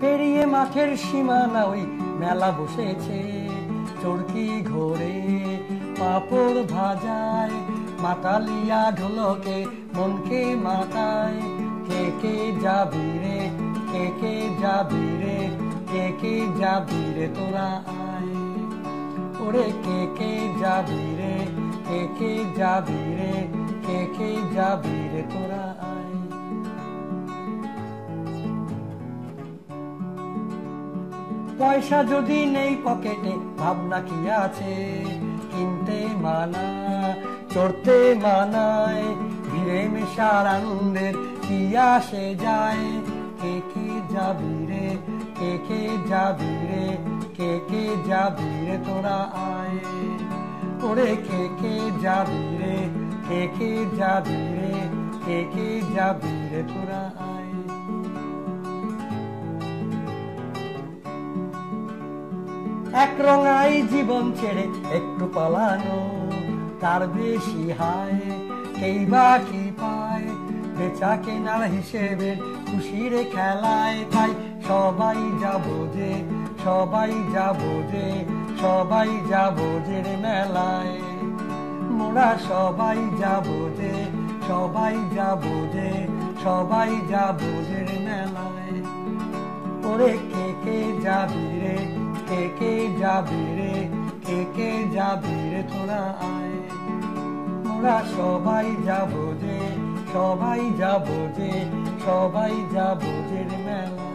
পেরিয়ে মাঠের সীমানা ওই মেলা বসেছে। চরকি ঘোরে পাপড় ভাজায়, মাতালিয়া ঢোলকে মনকে মাতায়। কে কে যাবি রে, কে কে যাবি রে, কে কে যাবি রে তোরা আয়। ওরে কে কে যাবি রে, কে কে যাবি রে, কে কে যাবি রে তোরা আয়। পয়সা যদি নেই পকেটে, ভাবনা কি আছে? কিনতে মানা, চড়তে মানায়, ভিড়ে মেশার আনন্দের কি আসে যায়? কে কে যাবি রে, কে কে যাবি রে, কে কে যাবি রে তোরা আয়? ওরে কে কে যাবি রে, কে কে যাবি রে, কে কে যাবি রে তোরা আয়? এক রঙাই জীবন ছেড়ে একটু পালানো, তার বেশি হায়, কেই বা কি পায়? বেচা কেনার হিসেবে খুশির খেলায় তাই সবাই যে, সবাই যাব যে, সবাই যাব যে রে মেলায়। মোরা সবাই যে, সবাই যাব যে, সবাই যাব যে রে মেলায়। ওরে কে কে যাবি রে? কে কে যাবে রে? কে কে যাবে রে? তোরা আয়। তোরা সবাই যাব যে, সবাই যাব যে, সবাই যাব যে মেলা।